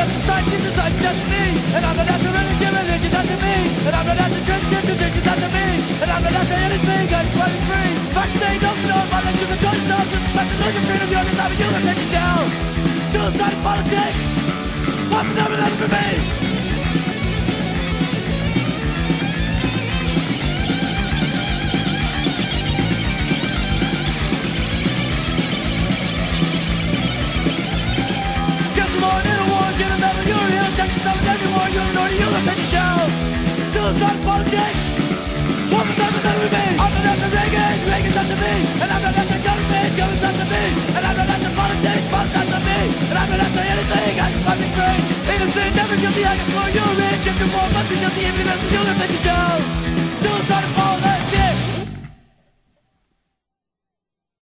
that society's inside that's me. And I'm not after religion, religion, that's me. And I'm not after tradition, that's me. And I'm not after anything, I'm quite free. Facts they don't know, my legs are the choice of Respect and lose freedom, you're the time you can take it down. Two sided politics, what's the number that for me? Yo te the por yo, ven, yo te voy a matar, yo the voy a matar, yo